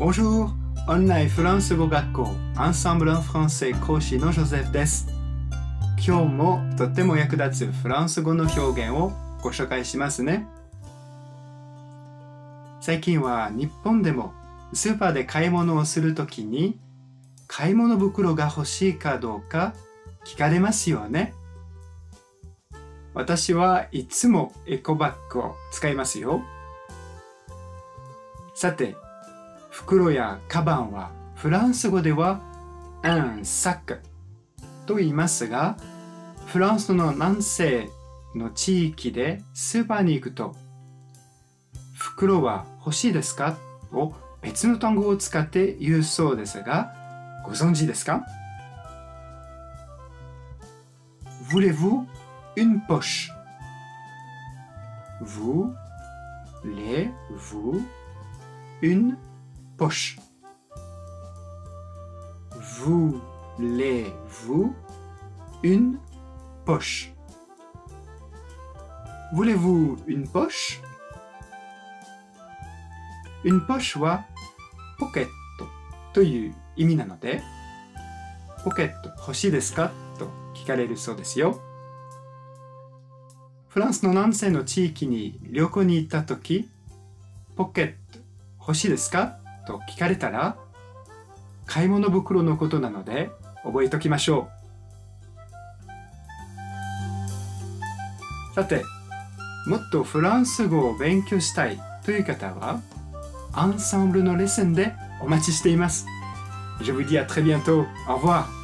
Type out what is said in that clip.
Bonjour! オンラインフランス語学校アンサンブル・フランセ講師のジョゼフです。今日もとっても役立つフランス語の表現をご紹介しますね。最近は日本でもスーパーで買い物をするときに買い物袋が欲しいかどうか聞かれますよね。私はいつもエコバッグを使いますよ。さて、袋やカバンはフランス語では un sac と言いますが、フランスの南西の地域でスーパーに行くと、袋は欲しいですか？を別の単語を使って言うそうですが、ご存知ですか？Voulez-vous une poche? Voulez-vous une poche. Voulez-vous une poche? Voulez-vous une poche? Une poche はポケットという意味なので、ポケット欲しいですかと聞かれるそうですよ。フランスの南西の地域に旅行に行った時、ポケット欲しいですかと聞かれたら、買い物袋のことなので覚えておきましょう。さて、もっとフランス語を勉強したいという方は、アンサンブルのレッスンでお待ちしています。Je vous dis à très bientôt. Au revoir.